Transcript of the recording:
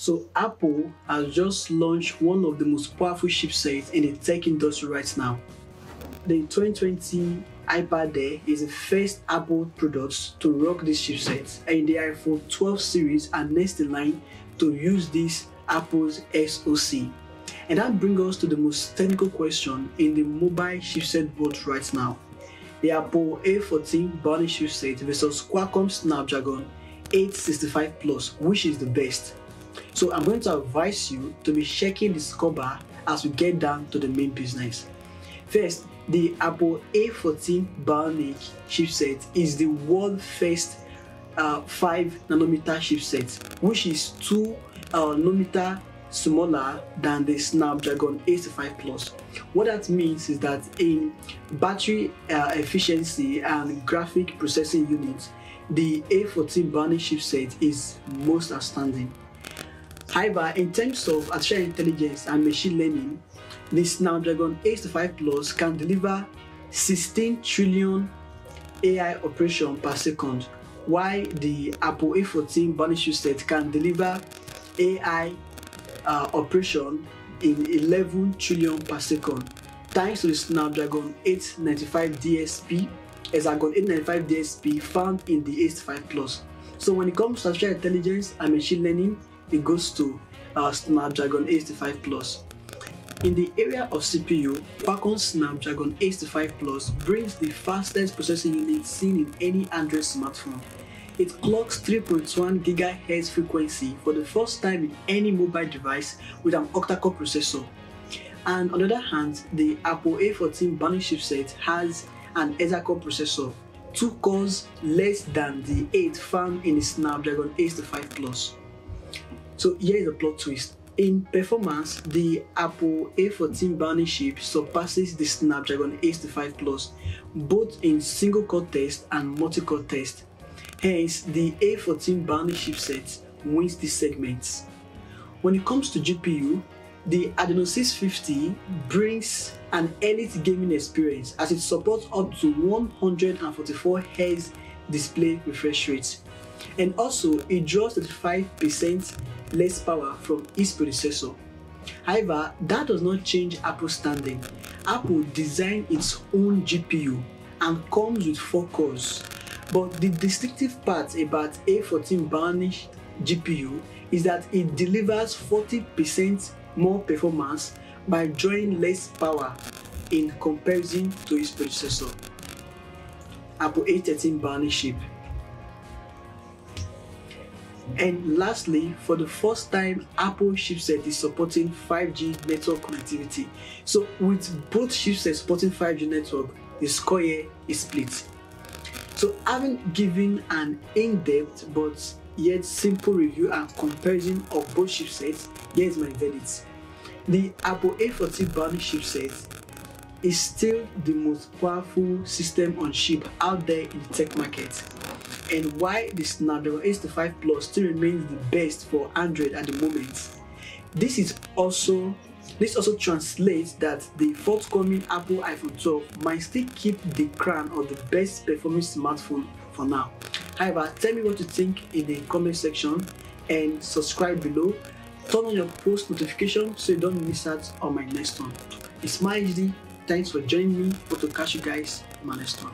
So Apple has just launched one of the most powerful chipsets in the tech industry right now. The 2020 iPad Air is the first Apple product to rock this chipset and the iPhone 12 series are next in line to use this Apple's SoC. And that brings us to the most technical question in the mobile chipset world right now. The Apple A14 Bionic chipset versus Qualcomm Snapdragon 865 Plus, which is the best? So I'm going to advise you to be checking the score bar as we get down to the main business. First, the Apple A14 Bionic chipset is the world first uh, 5 nanometer chipset, which is 2 uh, nanometer smaller than the Snapdragon 85 Plus. What that means is that in battery uh, efficiency and graphic processing units, the A14 Bionic chipset is most outstanding. However, in terms of artificial intelligence and machine learning, the Snapdragon 865 Plus can deliver 16 trillion AI operation per second, while the Apple A14 Bionic chipset can deliver AI uh, operation in 11 trillion per second, thanks to the Snapdragon 895 DSP, Hexagon 895 DSP found in the 85 Plus. So when it comes to artificial intelligence and machine learning, it goes to uh, Snapdragon 85 Plus. In the area of CPU, Qualcomm Snapdragon 85 Plus brings the fastest processing unit seen in any Android smartphone. It clocks 3.1 GHz frequency for the first time in any mobile device with an octa-core processor. And on the other hand, the Apple A14 Bionic chipset has an hexa-core processor, two cores less than the 8 found in the Snapdragon 85 Plus. So here is the plot twist. In performance, the Apple A14 Bionic chip surpasses the Snapdragon 865 Plus, both in single-core test and multi-core test. Hence, the A14 Bionic chipset wins this segment. When it comes to GPU, the Adreno 650 brings an elite gaming experience as it supports up to 144 Hz display refresh rate. And also, it draws 35% less power from its predecessor. However, that does not change Apple's standing. Apple designed its own GPU and comes with 4 cores. But the distinctive part about A14 Bionic GPU is that it delivers 40% more performance by drawing less power in comparison to its predecessor. Apple A13 Bionic chip and lastly, for the first time, Apple chipset is supporting 5G network connectivity. So with both chipsets supporting 5G network, the score here is split. So having given an in-depth but yet simple review and comparison of both chipsets, here is my verdict. The Apple A14 Bionic chipset is still the most powerful system on chip out there in the tech market and why the Snapdragon 865 Plus still remains the best for Android at the moment. This is also this also translates that the forthcoming Apple iPhone 12 might still keep the crown of the best performing smartphone for now. However, tell me what you think in the comment section and subscribe below. Turn on your post notification so you don't miss out on my next one. It's Maii HD. Thanks for joining me. Hope to catch you guys in my next one.